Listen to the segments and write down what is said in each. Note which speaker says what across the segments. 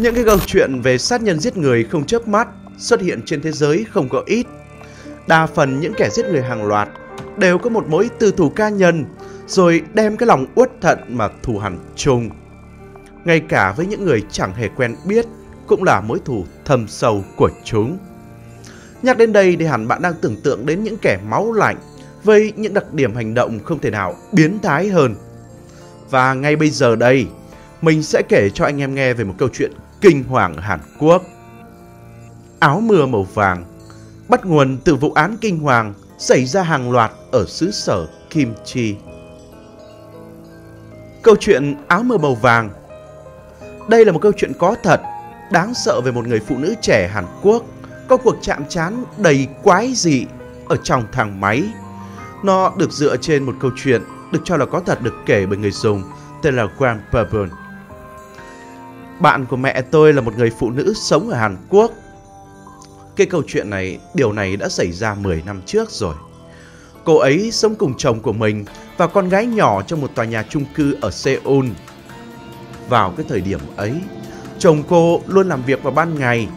Speaker 1: Những cái câu chuyện về sát nhân giết người không chớp mắt xuất hiện trên thế giới không có ít. Đa phần những kẻ giết người hàng loạt đều có một mối tư thù cá nhân rồi đem cái lòng uất thận mà thù hẳn chung. Ngay cả với những người chẳng hề quen biết cũng là mối thù thâm sâu của chúng. Nhắc đến đây thì hẳn bạn đang tưởng tượng đến những kẻ máu lạnh với những đặc điểm hành động không thể nào biến thái hơn. Và ngay bây giờ đây, mình sẽ kể cho anh em nghe về một câu chuyện kinh hoàng Hàn Quốc. Áo mưa màu vàng bắt nguồn từ vụ án kinh hoàng xảy ra hàng loạt ở xứ sở Kim Chi. Câu chuyện áo mưa màu vàng Đây là một câu chuyện có thật, đáng sợ về một người phụ nữ trẻ Hàn Quốc có cuộc chạm trán đầy quái dị ở trong thang máy. Nó được dựa trên một câu chuyện được cho là có thật được kể bởi người dùng tên là Grant Purple. Bạn của mẹ tôi là một người phụ nữ sống ở Hàn Quốc. Cái câu chuyện này, điều này đã xảy ra 10 năm trước rồi. Cô ấy sống cùng chồng của mình và con gái nhỏ trong một tòa nhà chung cư ở Seoul. Vào cái thời điểm ấy, chồng cô luôn làm việc vào ban ngày.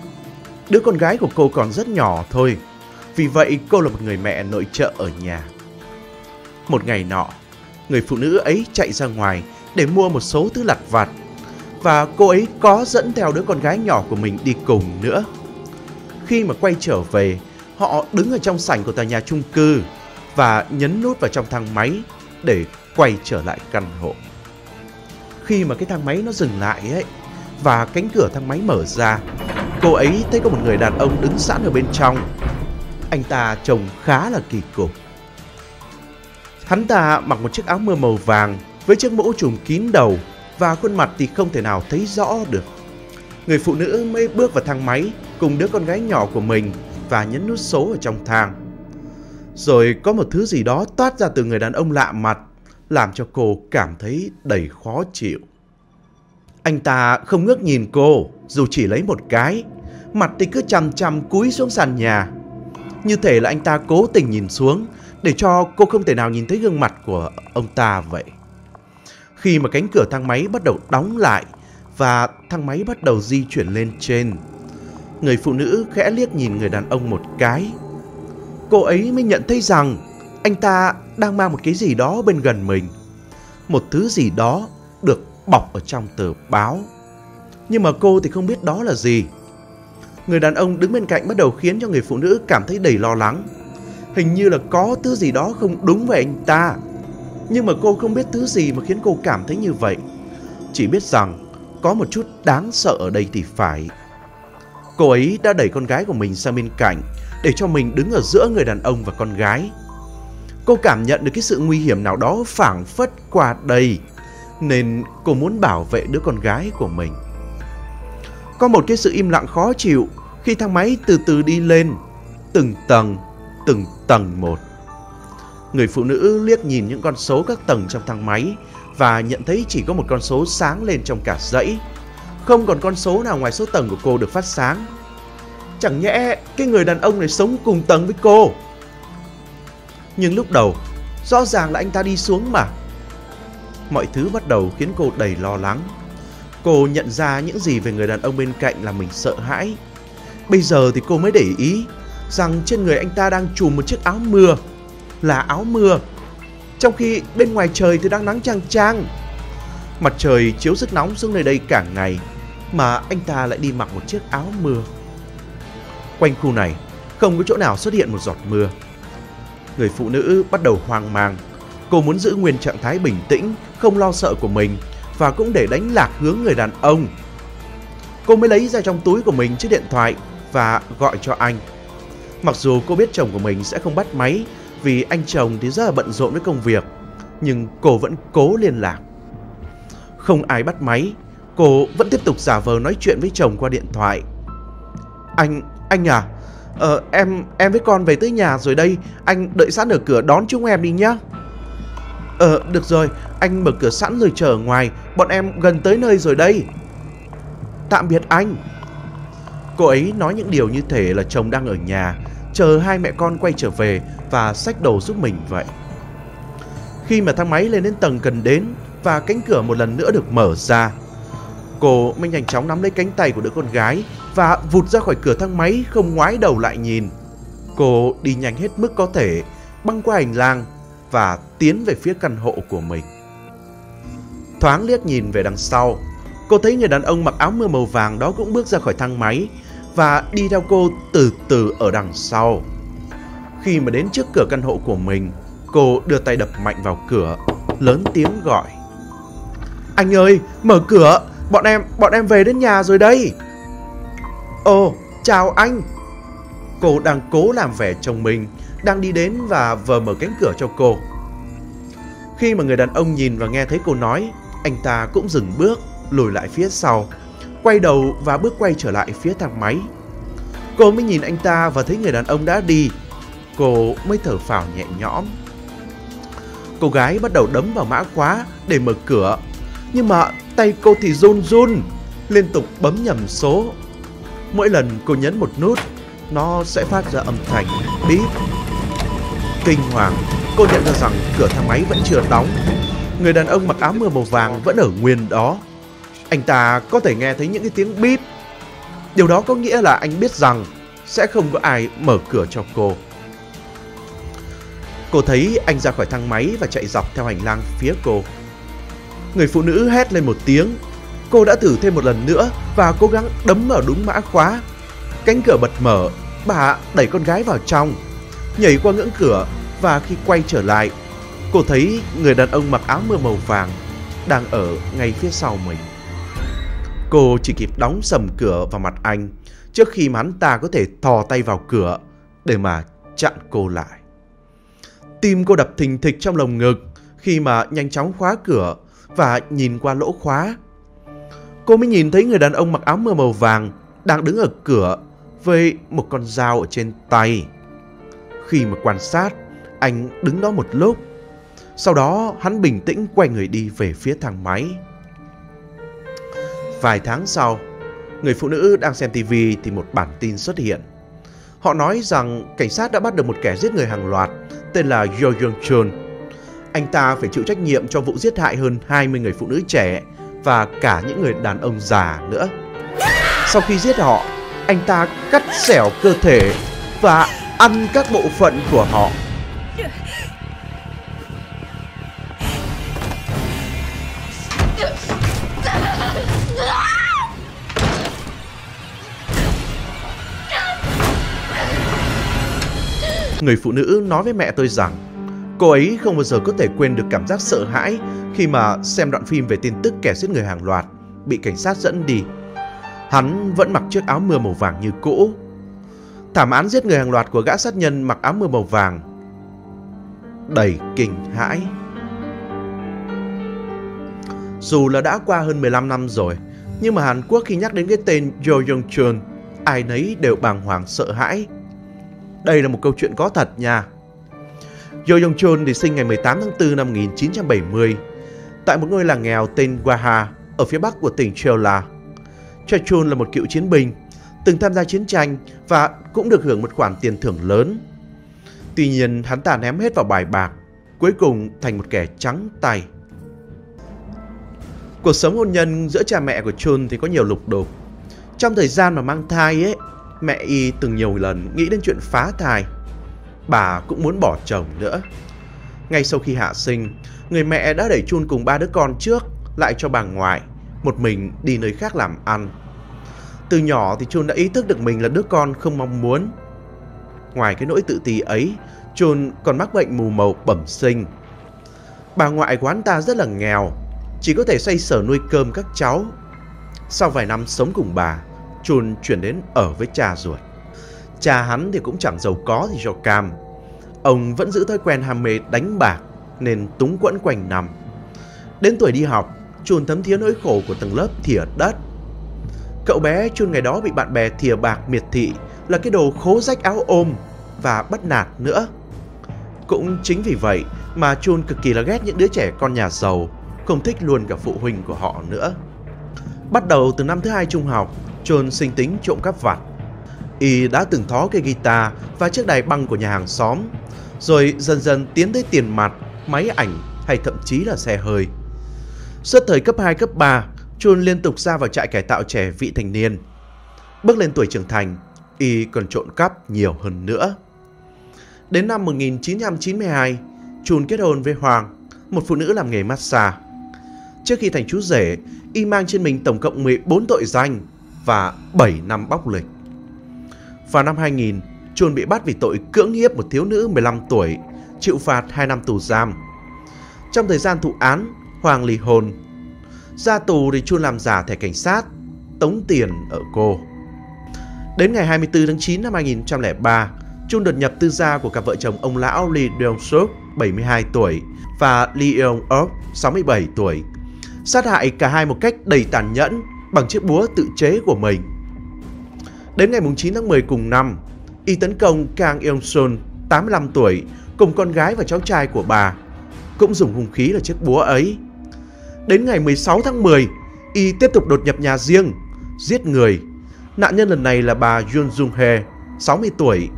Speaker 1: Đứa con gái của cô còn rất nhỏ thôi. Vì vậy cô là một người mẹ nội trợ ở nhà. Một ngày nọ, người phụ nữ ấy chạy ra ngoài để mua một số thứ lặt vặt và cô ấy có dẫn theo đứa con gái nhỏ của mình đi cùng nữa. Khi mà quay trở về, họ đứng ở trong sảnh của tòa nhà chung cư và nhấn nút vào trong thang máy để quay trở lại căn hộ. Khi mà cái thang máy nó dừng lại ấy và cánh cửa thang máy mở ra, cô ấy thấy có một người đàn ông đứng sẵn ở bên trong. Anh ta trông khá là kỳ cục. Hắn ta mặc một chiếc áo mưa màu vàng với chiếc mũ trùm kín đầu và khuôn mặt thì không thể nào thấy rõ được. Người phụ nữ mới bước vào thang máy cùng đứa con gái nhỏ của mình và nhấn nút số ở trong thang. Rồi có một thứ gì đó toát ra từ người đàn ông lạ mặt, làm cho cô cảm thấy đầy khó chịu. Anh ta không ngước nhìn cô, dù chỉ lấy một cái, mặt thì cứ chằm chằm cúi xuống sàn nhà. Như thể là anh ta cố tình nhìn xuống để cho cô không thể nào nhìn thấy gương mặt của ông ta vậy. Khi mà cánh cửa thang máy bắt đầu đóng lại và thang máy bắt đầu di chuyển lên trên, người phụ nữ khẽ liếc nhìn người đàn ông một cái. Cô ấy mới nhận thấy rằng anh ta đang mang một cái gì đó bên gần mình. Một thứ gì đó được bọc ở trong tờ báo. Nhưng mà cô thì không biết đó là gì. Người đàn ông đứng bên cạnh bắt đầu khiến cho người phụ nữ cảm thấy đầy lo lắng. Hình như là có thứ gì đó không đúng với anh ta. Nhưng mà cô không biết thứ gì mà khiến cô cảm thấy như vậy. Chỉ biết rằng có một chút đáng sợ ở đây thì phải. Cô ấy đã đẩy con gái của mình sang bên cạnh để cho mình đứng ở giữa người đàn ông và con gái. Cô cảm nhận được cái sự nguy hiểm nào đó phảng phất qua đây nên cô muốn bảo vệ đứa con gái của mình. Có một cái sự im lặng khó chịu khi thang máy từ từ đi lên, từng tầng, từng tầng một. Người phụ nữ liếc nhìn những con số các tầng trong thang máy và nhận thấy chỉ có một con số sáng lên trong cả dãy. Không còn con số nào ngoài số tầng của cô được phát sáng. Chẳng nhẽ cái người đàn ông này sống cùng tầng với cô. Nhưng lúc đầu, rõ ràng là anh ta đi xuống mà. Mọi thứ bắt đầu khiến cô đầy lo lắng. Cô nhận ra những gì về người đàn ông bên cạnh là mình sợ hãi. Bây giờ thì cô mới để ý rằng trên người anh ta đang trùm một chiếc áo mưa. Là áo mưa. Trong khi bên ngoài trời thì đang nắng chang chang. Mặt trời chiếu rất nóng xuống nơi đây cả ngày mà anh ta lại đi mặc một chiếc áo mưa. Quanh khu này không có chỗ nào xuất hiện một giọt mưa. Người phụ nữ bắt đầu hoang mang. Cô muốn giữ nguyên trạng thái bình tĩnh, không lo sợ của mình và cũng để đánh lạc hướng người đàn ông. Cô mới lấy ra trong túi của mình chiếc điện thoại và gọi cho anh. Mặc dù cô biết chồng của mình sẽ không bắt máy vì anh chồng thì rất là bận rộn với công việc, nhưng cô vẫn cố liên lạc. Không ai bắt máy, cô vẫn tiếp tục giả vờ nói chuyện với chồng qua điện thoại. Anh, anh à, ờ, em, em với con về tới nhà rồi đây, anh đợi sẵn ở cửa đón chúng em đi nhá. Ờ, được rồi, anh mở cửa sẵn rồi chờ ở ngoài, bọn em gần tới nơi rồi đây. Tạm biệt anh. Cô ấy nói những điều như thể là chồng đang ở nhà, chờ hai mẹ con quay trở về và xách đồ giúp mình vậy. Khi mà thang máy lên đến tầng cần đến và cánh cửa một lần nữa được mở ra, Cô mới nhanh chóng nắm lấy cánh tay của đứa con gái và vụt ra khỏi cửa thang máy không ngoái đầu lại nhìn. Cô đi nhanh hết mức có thể, băng qua hành lang và tiến về phía căn hộ của mình. Thoáng liếc nhìn về đằng sau, cô thấy người đàn ông mặc áo mưa màu vàng đó cũng bước ra khỏi thang máy và đi theo cô từ từ ở đằng sau. Khi mà đến trước cửa căn hộ của mình, cô đưa tay đập mạnh vào cửa, lớn tiếng gọi. Anh ơi, mở cửa, bọn em, bọn em về đến nhà rồi đây. Ồ, chào anh. Cô đang cố làm vẻ chồng mình, đang đi đến và vờ mở cánh cửa cho cô. Khi mà người đàn ông nhìn và nghe thấy cô nói, anh ta cũng dừng bước, lùi lại phía sau, quay đầu và bước quay trở lại phía thang máy. Cô mới nhìn anh ta và thấy người đàn ông đã đi. Cô mới thở phào nhẹ nhõm. Cô gái bắt đầu đấm vào mã khóa để mở cửa. Nhưng mà tay cô thì run run, liên tục bấm nhầm số. Mỗi lần cô nhấn một nút, nó sẽ phát ra âm thanh bíp. Kinh hoàng, cô nhận ra rằng cửa thang máy vẫn chưa đóng. Người đàn ông mặc áo mưa màu vàng vẫn ở nguyên đó. Anh ta có thể nghe thấy những cái tiếng bíp. Điều đó có nghĩa là anh biết rằng sẽ không có ai mở cửa cho cô. Cô thấy anh ra khỏi thang máy và chạy dọc theo hành lang phía cô. Người phụ nữ hét lên một tiếng. Cô đã thử thêm một lần nữa và cố gắng đấm vào đúng mã khóa. Cánh cửa bật mở, bà đẩy con gái vào trong, nhảy qua ngưỡng cửa và khi quay trở lại, cô thấy người đàn ông mặc áo mưa màu vàng đang ở ngay phía sau mình. Cô chỉ kịp đóng sầm cửa vào mặt anh trước khi mà hắn ta có thể thò tay vào cửa để mà chặn cô lại. Tim cô đập thình thịch trong lồng ngực khi mà nhanh chóng khóa cửa và nhìn qua lỗ khóa. Cô mới nhìn thấy người đàn ông mặc áo mưa màu vàng đang đứng ở cửa với một con dao ở trên tay. Khi mà quan sát, anh đứng đó một lúc. Sau đó hắn bình tĩnh quay người đi về phía thang máy. Vài tháng sau, người phụ nữ đang xem TV thì một bản tin xuất hiện. Họ nói rằng cảnh sát đã bắt được một kẻ giết người hàng loạt tên là Jo Young Chun. Anh ta phải chịu trách nhiệm cho vụ giết hại hơn 20 người phụ nữ trẻ và cả những người đàn ông già nữa. Sau khi giết họ, anh ta cắt xẻo cơ thể và ăn các bộ phận của họ. Người phụ nữ nói với mẹ tôi rằng cô ấy không bao giờ có thể quên được cảm giác sợ hãi khi mà xem đoạn phim về tin tức kẻ giết người hàng loạt bị cảnh sát dẫn đi. Hắn vẫn mặc chiếc áo mưa màu vàng như cũ. Thảm án giết người hàng loạt của gã sát nhân mặc áo mưa màu vàng đầy kinh hãi. Dù là đã qua hơn 15 năm rồi, nhưng mà Hàn Quốc khi nhắc đến cái tên Jo Young Chun, ai nấy đều bàng hoàng sợ hãi đây là một câu chuyện có thật nha. Jo Yong Chun thì sinh ngày 18 tháng 4 năm 1970 tại một ngôi làng nghèo tên Waha ở phía bắc của tỉnh Cheolla. Cha Chun là một cựu chiến binh, từng tham gia chiến tranh và cũng được hưởng một khoản tiền thưởng lớn. Tuy nhiên, hắn ta ném hết vào bài bạc, cuối cùng thành một kẻ trắng tay. Cuộc sống hôn nhân giữa cha mẹ của Chun thì có nhiều lục đục. Trong thời gian mà mang thai ấy, mẹ y từng nhiều lần nghĩ đến chuyện phá thai. Bà cũng muốn bỏ chồng nữa. Ngay sau khi hạ sinh, người mẹ đã đẩy chun cùng ba đứa con trước lại cho bà ngoại, một mình đi nơi khác làm ăn. Từ nhỏ thì chun đã ý thức được mình là đứa con không mong muốn. Ngoài cái nỗi tự ti ấy, chun còn mắc bệnh mù màu bẩm sinh. Bà ngoại quán ta rất là nghèo, chỉ có thể xoay sở nuôi cơm các cháu. Sau vài năm sống cùng bà, Chun chuyển đến ở với cha ruột. Cha hắn thì cũng chẳng giàu có gì cho cam. Ông vẫn giữ thói quen ham mê đánh bạc nên túng quẫn quanh năm. Đến tuổi đi học, Chun thấm thía nỗi khổ của tầng lớp thìa đất. Cậu bé Chun ngày đó bị bạn bè thìa bạc miệt thị là cái đồ khố rách áo ôm và bắt nạt nữa. Cũng chính vì vậy mà Chun cực kỳ là ghét những đứa trẻ con nhà giàu, không thích luôn cả phụ huynh của họ nữa. Bắt đầu từ năm thứ hai trung học, John sinh tính trộm cắp vặt. Y đã từng thó cây guitar và chiếc đài băng của nhà hàng xóm, rồi dần dần tiến tới tiền mặt, máy ảnh hay thậm chí là xe hơi. Suốt thời cấp 2, cấp 3, Chun liên tục ra vào trại cải tạo trẻ vị thành niên. Bước lên tuổi trưởng thành, y còn trộn cắp nhiều hơn nữa. Đến năm 1992, Chun kết hôn với Hoàng, một phụ nữ làm nghề massage. Trước khi thành chú rể, y mang trên mình tổng cộng 14 tội danh và 7 năm bóc lịch. Vào năm 2000, Chuồn bị bắt vì tội cưỡng hiếp một thiếu nữ 15 tuổi, chịu phạt 2 năm tù giam. Trong thời gian thụ án, Hoàng ly hôn. Ra tù thì Chuồn làm giả thẻ cảnh sát, tống tiền ở cô. Đến ngày 24 tháng 9 năm 2003, Chun đột nhập tư gia của cặp vợ chồng ông lão Lee Deong Suk, 72 tuổi, và Lee Eung Up, 67 tuổi, sát hại cả hai một cách đầy tàn nhẫn bằng chiếc búa tự chế của mình. Đến ngày 9 tháng 10 cùng năm, y tấn công Kang Eun-sun, 85 tuổi, cùng con gái và cháu trai của bà, cũng dùng hung khí là chiếc búa ấy. Đến ngày 16 tháng 10, y tiếp tục đột nhập nhà riêng, giết người. Nạn nhân lần này là bà Yoon Jung Hee, 60 tuổi.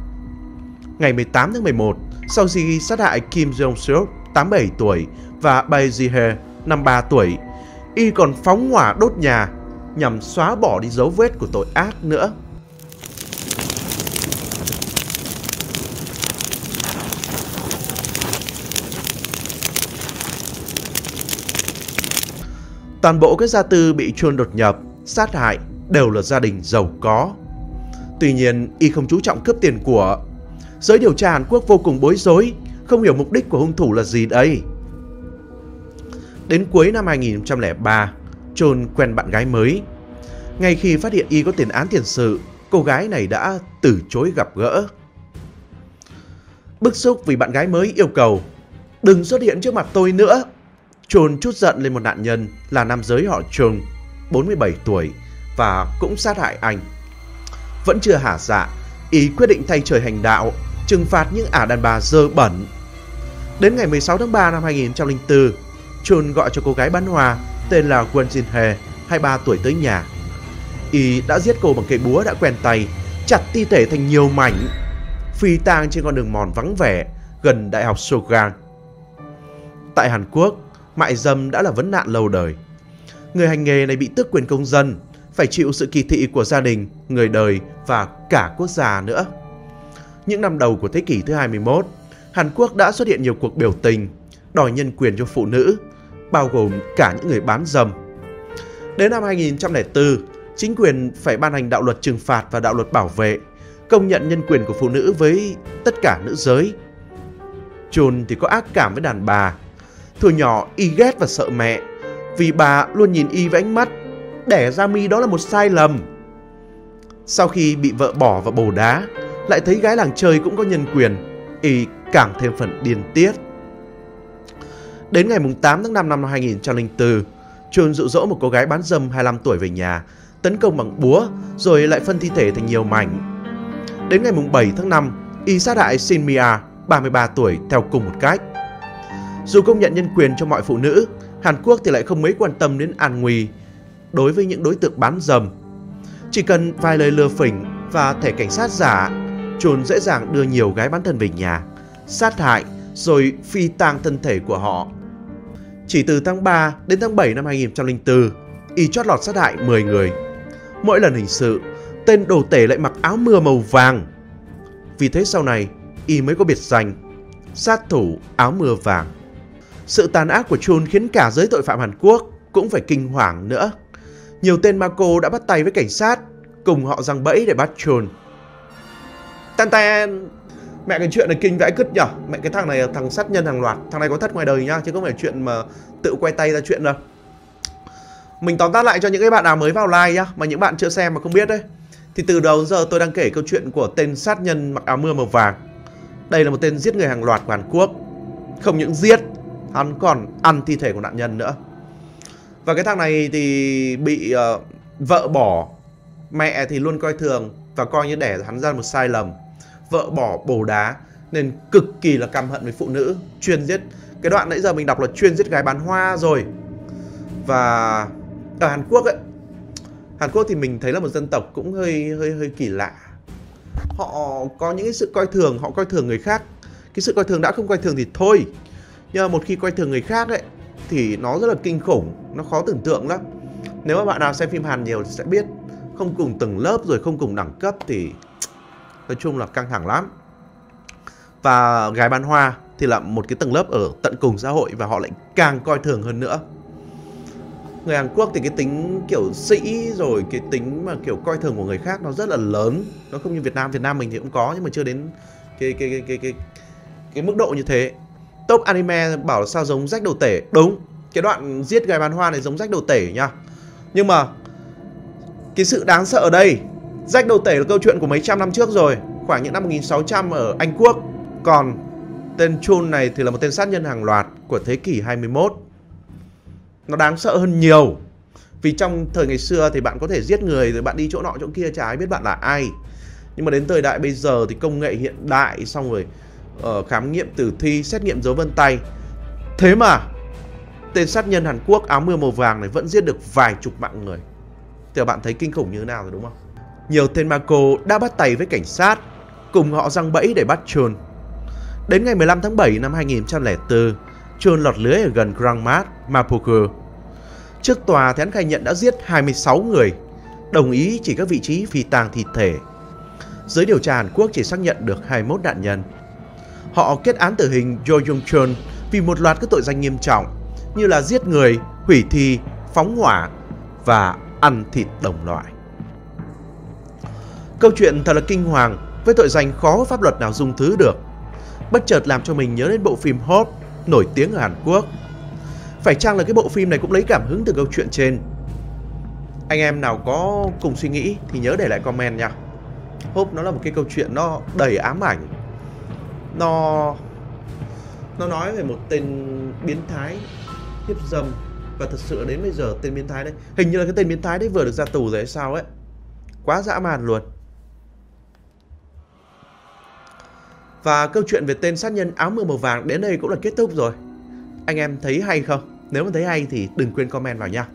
Speaker 1: Ngày 18 tháng 11, sau khi sát hại Kim Jong Seok, 87 tuổi và Bae Ji Hee, 53 tuổi, y còn phóng hỏa đốt nhà nhằm xóa bỏ đi dấu vết của tội ác nữa. Toàn bộ các gia tư bị chôn đột nhập, sát hại đều là gia đình giàu có. Tuy nhiên, y không chú trọng cướp tiền của. Giới điều tra Hàn Quốc vô cùng bối rối, không hiểu mục đích của hung thủ là gì đây. Đến cuối năm 2003, Chôn quen bạn gái mới. Ngay khi phát hiện y có tiền án tiền sự, cô gái này đã từ chối gặp gỡ. Bức xúc vì bạn gái mới yêu cầu Đừng xuất hiện trước mặt tôi nữa Chôn chút giận lên một nạn nhân là nam giới họ Chung, 47 tuổi và cũng sát hại anh. Vẫn chưa hả dạ, ý quyết định thay trời hành đạo, trừng phạt những ả đàn bà dơ bẩn. Đến ngày 16 tháng 3 năm 2004, Chun gọi cho cô gái bán hoa tên là Won Jin Hye, 23 tuổi tới nhà. Y đã giết cô bằng cây búa đã quen tay, chặt thi thể thành nhiều mảnh, phi tang trên con đường mòn vắng vẻ gần Đại học Sogang. Tại Hàn Quốc, mại dâm đã là vấn nạn lâu đời. Người hành nghề này bị tước quyền công dân, phải chịu sự kỳ thị của gia đình, người đời và cả quốc gia nữa. Những năm đầu của thế kỷ thứ 21, Hàn Quốc đã xuất hiện nhiều cuộc biểu tình, đòi nhân quyền cho phụ nữ, bao gồm cả những người bán dâm. Đến năm 2004, chính quyền phải ban hành đạo luật trừng phạt và đạo luật bảo vệ, công nhận nhân quyền của phụ nữ với tất cả nữ giới. Chun thì có ác cảm với đàn bà, Thuở nhỏ y ghét và sợ mẹ Vì bà luôn nhìn y với ánh mắt Đẻ ra mi đó là một sai lầm Sau khi bị vợ bỏ và bồ đá Lại thấy gái làng chơi cũng có nhân quyền Y càng thêm phần điên tiết Đến ngày 8 tháng 5 năm 2004 Chun dụ dỗ một cô gái bán dâm 25 tuổi về nhà Tấn công bằng búa Rồi lại phân thi thể thành nhiều mảnh. Đến ngày 7 tháng 5 Y sát hại Shin Mia 33 tuổi theo cùng một cách. Dù công nhận nhân quyền cho mọi phụ nữ, Hàn Quốc thì lại không mấy quan tâm đến an nguy đối với những đối tượng bán dâm. Chỉ cần vài lời lừa phỉnh và thẻ cảnh sát giả, Chun dễ dàng đưa nhiều gái bán thân về nhà, sát hại rồi phi tang thân thể của họ. Chỉ từ tháng 3 đến tháng 7 năm 2004, y chót lọt sát hại 10 người. Mỗi lần hình sự, tên đồ tể lại mặc áo mưa màu vàng. Vì thế sau này, y mới có biệt danh sát thủ áo mưa vàng. Sự tàn ác của Chun khiến cả giới tội phạm Hàn Quốc cũng phải kinh hoàng nữa. Nhiều tên Marco đã bắt tay với cảnh sát, cùng họ răng bẫy để bắt Chun. Tan tan! Mẹ cái chuyện này kinh vãi cứt nhở? Mẹ cái thằng này là thằng sát nhân hàng loạt. Thằng này có thất ngoài đời nhá Chứ không phải chuyện mà tự quay tay ra chuyện đâu. Mình tóm tắt lại cho những cái bạn nào mới vào like nhá Mà những bạn chưa xem mà không biết đấy. Thì từ đầu đến giờ tôi đang kể câu chuyện của tên sát nhân mặc áo mưa màu vàng. Đây là một tên giết người hàng loạt của Hàn Quốc. Không những giết hắn còn ăn thi thể của nạn nhân nữa. Và cái thằng này thì bị uh, vợ bỏ. Mẹ thì luôn coi thường và coi như đẻ hắn ra một sai lầm vợ bỏ bồ đá, nên cực kỳ là căm hận với phụ nữ chuyên giết. Cái đoạn nãy giờ mình đọc là chuyên giết gái bán hoa rồi. Và, ở Hàn Quốc ấy, Hàn Quốc thì mình thấy là một dân tộc cũng hơi hơi hơi kỳ lạ. Họ có những cái sự coi thường, họ coi thường người khác. Cái sự coi thường đã không coi thường thì thôi. Nhưng mà một khi coi thường người khác ấy, thì nó rất là kinh khủng, nó khó tưởng tượng lắm. Nếu mà bạn nào xem phim Hàn nhiều thì sẽ biết, không cùng từng lớp rồi không cùng đẳng cấp thì nói chung là căng thẳng lắm. Và gái bán hoa thì là một cái tầng lớp ở tận cùng xã hội và họ lại càng coi thường hơn nữa. Người Hàn Quốc thì cái tính kiểu sĩ rồi cái tính mà kiểu coi thường của người khác nó rất là lớn. Nó không như Việt Nam, Việt Nam mình thì cũng có nhưng mà chưa đến cái cái cái cái cái, cái mức độ như thế. Top anime bảo là sao giống rách đầu tể. Đúng, cái đoạn giết gái bán hoa này giống rách đầu tể nha. Nhưng mà cái sự đáng sợ ở đây Rách đầu tể là câu chuyện của mấy trăm năm trước rồi Khoảng những năm 1600 ở Anh Quốc. Còn tên Chun này thì là một tên sát nhân hàng loạt của thế kỷ 21 Nó đáng sợ hơn nhiều Vì trong thời ngày xưa thì bạn có thể giết người rồi bạn đi chỗ nọ chỗ kia chả ai biết bạn là ai. Nhưng mà đến thời đại bây giờ thì công nghệ hiện đại xong rồi uh, khám nghiệm tử thi, xét nghiệm dấu vân tay. Thế mà tên sát nhân Hàn Quốc áo mưa màu vàng này vẫn giết được vài chục mạng người. Thì bạn thấy kinh khủng như thế nào rồi đúng không? Nhiều tên Marco đã bắt tay với cảnh sát, cùng họ răng bẫy để bắt Chun. Đến ngày 15 tháng 7 năm 2004, Chun lọt lưới ở gần Grand Mat, Mapuku. Trước tòa thì hắn khai nhận đã giết 26 người, đồng ý chỉ các vị trí phi tang thi thể. Giới điều tra Hàn Quốc chỉ xác nhận được 21 nạn nhân. Họ kết án tử hình Jo Jung Chun vì một loạt các tội danh nghiêm trọng như là giết người, hủy thi, phóng hỏa và ăn thịt đồng loại. Câu chuyện thật là kinh hoàng, với tội danh khó pháp luật nào dung thứ được. Bất chợt làm cho mình nhớ đến bộ phim Hot nổi tiếng ở Hàn Quốc. Phải chăng là cái bộ phim này cũng lấy cảm hứng từ câu chuyện trên? Anh em nào có cùng suy nghĩ thì nhớ để lại comment nha. Hope nó là một cái câu chuyện nó đầy ám ảnh. Nó nó nói về một tên biến thái hiếp dâm và thật sự đến bây giờ tên biến thái đấy, Hình như là cái tên biến thái đấy vừa được ra tù rồi hay sao ấy Quá dã man luôn Và câu chuyện về tên sát nhân áo mưa màu vàng đến đây cũng là kết thúc rồi Anh em thấy hay không? Nếu mà thấy hay thì đừng quên comment vào nha